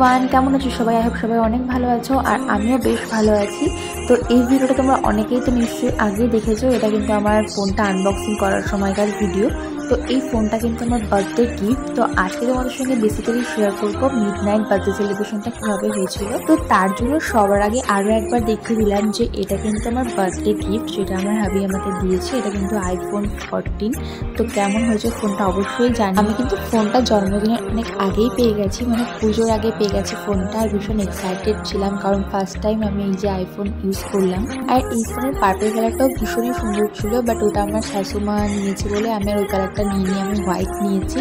Everyone কেমন আছো সবাই? আই হোপ সবাই অনেক ভালো আছো আর আমিও বেশ ভালো আছি। তো এই ভিডিওটা তোমরা অনেকেই তো নিশ্চয়ই আগেই দেখেছ। এটা কিন্তু আমার ফোনটা আনবক্সিং করার সময়কার ভিডিও। তো এই ফোনটা কিন্তু আমার বার্থডে গিফট তো আজকে তোমাদের সঙ্গে বেসিক্যালি শেয়ার করব মিড নাইট বার্থডে সেলিব্রেশনটা কীভাবে হয়েছিল। তো তার জন্য সবার আগে আরও একবার দেখিয়ে দিলাম যে এটা কিন্তু আমার বার্থডে গিফট যেটা আমার হাবি আমাকে দিয়েছে, এটা কিন্তু আইফোন ফোরটিন তো কেমন হয়েছে ফোনটা অবশ্যই জানি। আমি কিন্তু ফোনটা জন্মদিনের অনেক আগেই পেয়ে গেছি মানে পুজোর আগে পেয়ে গেছি ফোনটা, আর ভীষণ এক্সাইটেড ছিলাম, কারণ ফার্স্ট টাইম আমি এই যে আইফোন ইউজ করলাম। আর এই ফোনের পার্পল কালারটাও ভীষণই সুন্দর ছিল বাট ওটা আমার শাশুমা নিয়েছে বলে আমি আর ওই কালারটা নিয়ে নিয়ে আমি হোয়াইট নিয়েছি।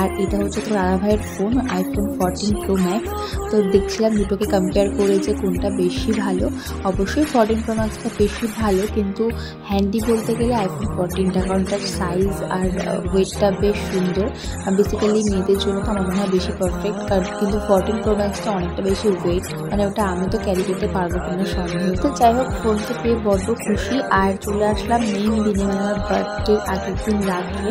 আর এটা হচ্ছে তো দাদা ভাইয়ের phone iPhone fourteen Pro Max তো দেখছিলাম দুটোকে কম্পেয়ার করে যে কোনটা বেশি ভালো। অবশ্যই ফোরটিন প্রো ম্যাক্সটা বেশি ভালো, কিন্তু হ্যান্ডি বলতে গেলে আইফোন ফোরটিনটা কারণ তার সাইজ আর ওয়েটটা বেশ সুন্দর। বেসিক্যালি মেয়েদের জন্য তো আমার মনে হয় বেশি পারফেক্ট কারণ কিন্তু ফোরটিন প্রো ম্যাক্সটা অনেকটা বেশি ওয়েট মানে ওটা আমি তো ক্যারি করতে পারব কিনা সন্দেহ। তো যাই হোক ফোনটা পেয়ে বড্ড খুশি। আর চলে আসলাম মেইন দিনে মানে আমার বার্থডে আগের দিন রাত্রে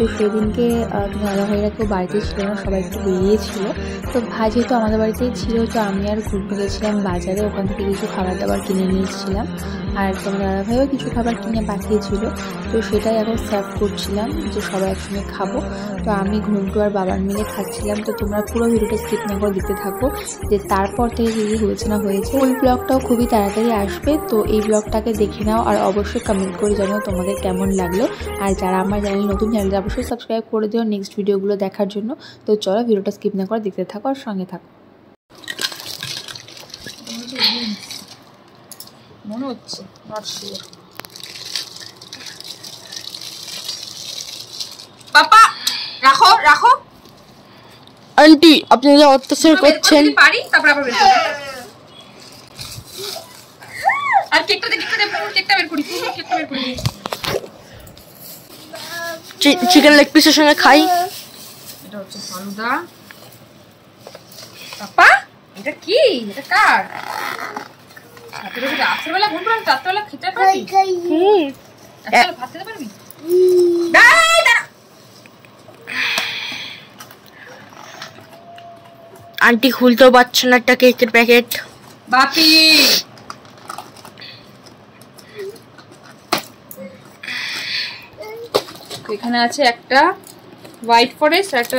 তো সেদিনকে দাদা ভাইরা কেউ বাড়িতে ছিল না, সবাই একটু বেরিয়েছিল তো ভাই যেহেতু আমাদের বাড়িতেই ছিল, তো আমি আর ঘুরতে গেছিলাম বাজারে, ওখান থেকে কিছু খাবার দাবার কিনে নিয়ে এসেছিলাম আর তোমার দাদা ভাইও কিছু খাবার কিনে পাঠিয়েছিল, তো সেটাই এখন সার্ভ করছিলাম যে সবাই একসঙ্গে খাব। তো আমি, ঘুমটু আর বাবার মিলে খাচ্ছিলাম। তো তোমরা পুরো ভিডিওটা স্কিপ না করে দেখতে থাকো, যে তারপর থেকে কি হয়েছে না হয়েছে। ওই ব্লগটাও খুবই তাড়াতাড়ি আসবে, তো এই ব্লগটাকে দেখে নাও আর অবশ্যই কমেন্ট করে জানাও তোমাদের কেমন লাগল। আর যারা আমার চ্যানেল নতুন চ্যানেল অবশ্যই সাবস্ক্রাইব করে দিও নেক্সট ভিডিওগুলো দেখার জন্য। তো চলো ভিডিওটা স্কিপ না করে দেখতে থাকো আর সঙ্গে থাকো। মনে হচ্ছে পাপা রাখো রাখো। আন্টি আপনি যে অত্যাচার করছেন। পারি তারপর আবার আর কেকটা দে কেকটা দে কেকটা বের করি কেকটা বের করি। চিকেন লেগ পিসের সঙ্গে খাই। এটা হচ্ছে ফালুদা। পাপা এটা কি? এটা কার? রাতের বেলা ঘুম পাড়াম রাতের বেলা খেতে পারবি? হুম। ভাত খেতে পারবি? দাঁড়া, দাঁড়া। আন্টি খুলতেও পারছে না একটা কেকের প্যাকেট বাপি! এখানে আছে একটা হোয়াইট ফরেস্ট একটা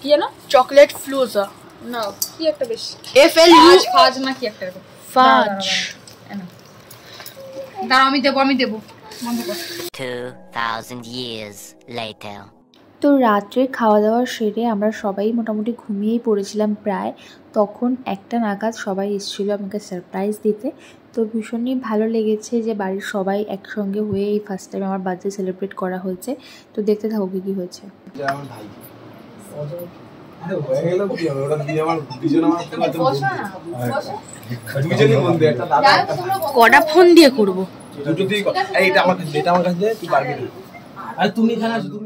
কি জানো চকলেট ফ্লুজা না কি একটা বেশ এফ এল ইউ ফাজ না কি একটা। ফাজ দাঁড়াও। দাঁড়াও আমি দেবো আমি দেবো বন্ধ কর 2,000 years later. তো রাত্রে খাওয়া দাওয়া সেরে আমরা সবাই মোটামুটি ঘুমিয়েই পড়েছিলাম প্রায়। তখন একটা নাগাদ সবাই এসেছিল আমাকে সারপ্রাইজ দিতে। তো ভীষণই ভালো লেগেছে যে বাড়ির সবাই একসঙ্গে হয়ে এই ফার্স্ট টাইম আমার বার্থডে সেলিব্রেট করা হয়েছে। তো দেখতে থাকো কী কী হয়েছে। হয়ে। কটা ফোন দিয়ে করব? দুটো দিয়ে এটা আমার কাছে এটা আমার কাছে তুই পারবি না। আরে তুমি এখানে আছো তুমি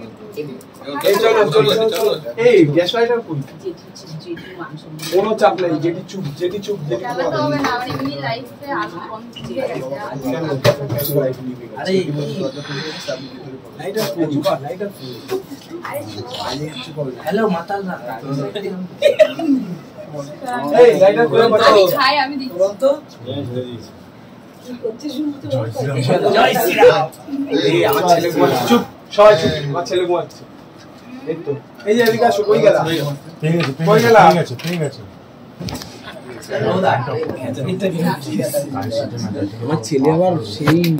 এই গ্যাস লাইটার কোন? কোনো চাপ নেই যেটি চুপ যেটি চুপ কোন হ্যালো মাতাল না এই লাইটার কোন আমি খাই আমি দিচ্ছি। বলতো? জয় শ্রীরাম। এই আমার ছেলে চুপ। সবাই চুপ আমার ছেলে ঘুমাচ্ছে। এই তো। এই যে এদিকে আসো কই গেলা? কই গেলা? আমার ছেলে আবার সেই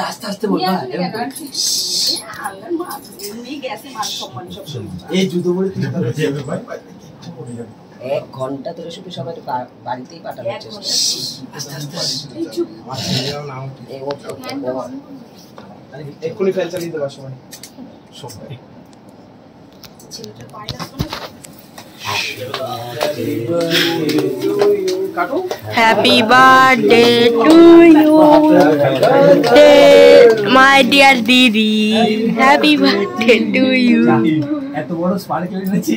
আস্তে আস্তে বলবা এই জুতো পরে এক ঘণ্টা ধরে শুধু সবাই বাড়িতেই পাঠানোর চেষ্টা ও- ও- এক্ষুনি ফেল চালিয়ে দেবার সময়। কাটো happy birthday to you my dear didi happy birthday to you এত বড় স্পার্কেল এনেছি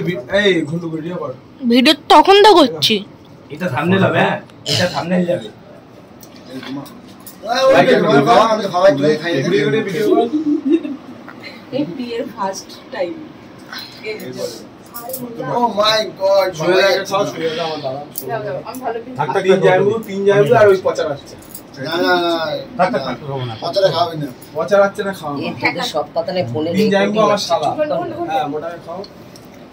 বি- এই ঘন্টু করে কর ভিডিও তখন তো করছি। এটা থামনেল হবে হ্যাঁ? এটা যাবে। ঘুরিয়ে ঘুরিয়ে ভিডিও কর এই বিয়ের ফার্স্ট টাইম my god! শুয়ে রাখে খাও শুয়ে রাখে আমার দাদা দাও, দাও, আমি ভালো থাক তিন জায়গু তিন জায়গু আর ওই পচা রাখছে না না না পচাটা খাবেন না পচা রাখছে না। খাওয়া এর থেকে সব কথা নেই ফোনে আমার শালা হ্যাঁ মোটাকে খাও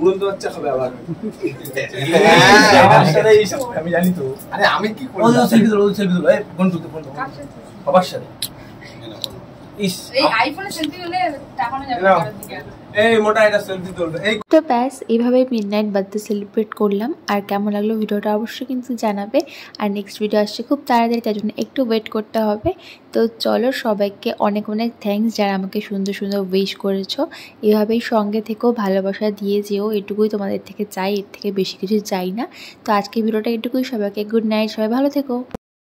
উড়ন্ত বাচ্চা খাবে আবার। হ্যাঁ। আমি জানি তো। আরে আমি কি করব সেলফি তুলো সেলফি তুলো। এই ফোন তুলতে ফোন সবার সাথে। তো ব্যাস এইভাবেই মিড নাইট বার্থডে সেলিব্রেট করলাম। আর কেমন লাগল ভিডিওটা অবশ্যই কিন্তু জানাবে। আর নেক্সট ভিডিও আসছে খুব তাড়াতাড়ি তার জন্য একটু ওয়েট করতে হবে। তো চলো সবাইকে অনেক অনেক থ্যাঙ্কস যারা আমাকে সুন্দর সুন্দর উইশ করেছ। এভাবেই সঙ্গে থেকেও ভালোবাসা দিয়ে যেও। এটুকুই তোমাদের থেকে চাই এর থেকে বেশি কিছু চাই না। তো আজকে ভিডিওটা এটুকুই। সবাইকে গুড নাইট সবাই ভালো থেকো।